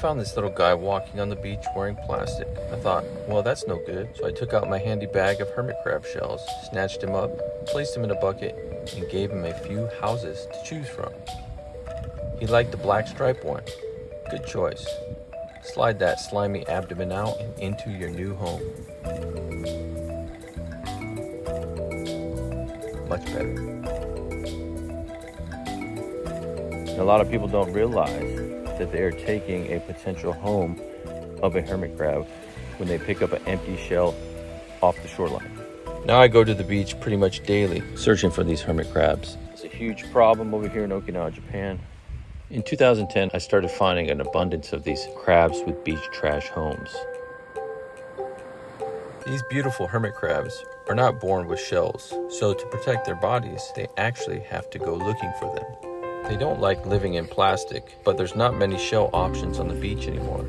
found this little guy walking on the beach wearing plastic. I thought, well, that's no good. So I took out my handy bag of hermit crab shells, snatched him up, placed him in a bucket, and gave him a few houses to choose from. He liked the black stripe one. Good choice. Slide that slimy abdomen out and into your new home. Much better. A lot of people don't realize that they are taking a potential home of a hermit crab when they pick up an empty shell off the shoreline. Now I go to the beach pretty much daily searching for these hermit crabs. It's a huge problem over here in Okinawa, Japan. In 2010, I started finding an abundance of these crabs with beach trash homes. These beautiful hermit crabs are not born with shells, so to protect their bodies, they actually have to go looking for them. They don't like living in plastic, but there's not many shell options on the beach anymore.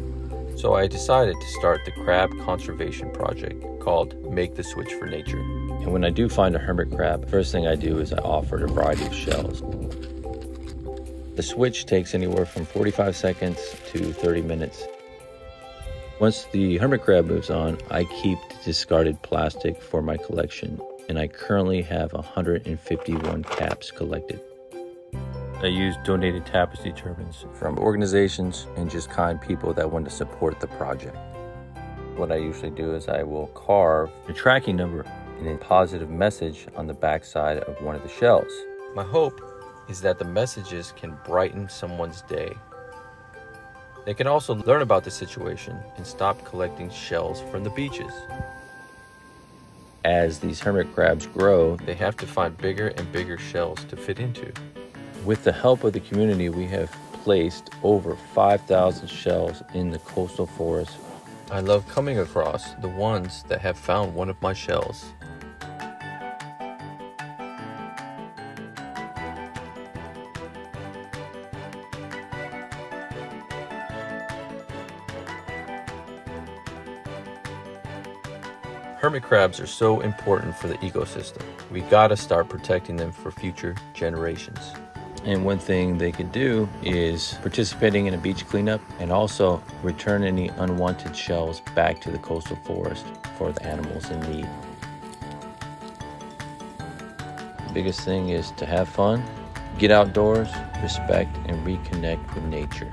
So I decided to start the crab conservation project called Make the Switch for Nature. And when I do find a hermit crab, first thing I do is I offer it a variety of shells. The switch takes anywhere from 45 seconds to 30 minutes. Once the hermit crab moves on, I keep the discarded plastic for my collection, and I currently have 151 caps collected. I use donated tapestry turbans from organizations and just kind people that want to support the project. What I usually do is I will carve a tracking number and a positive message on the backside of one of the shells. My hope is that the messages can brighten someone's day. They can also learn about the situation and stop collecting shells from the beaches. As these hermit crabs grow, they have to find bigger and bigger shells to fit into. With the help of the community, we have placed over 5,000 shells in the coastal forest. I love coming across the ones that have found one of my shells. Hermit crabs are so important for the ecosystem. We gotta start protecting them for future generations. And one thing they could do is participating in a beach cleanup and also return any unwanted shells back to the coastal forest for the animals in need. The biggest thing is to have fun, get outdoors, respect, and reconnect with nature.